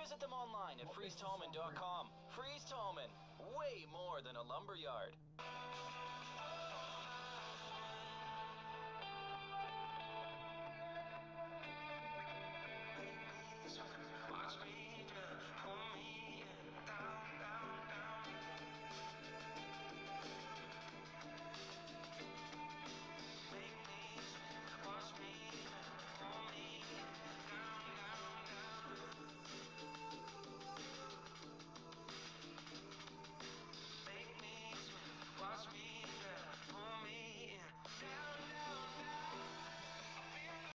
visit them online at freeztallman.com. Freeze Tallman, way more than a lumberyard.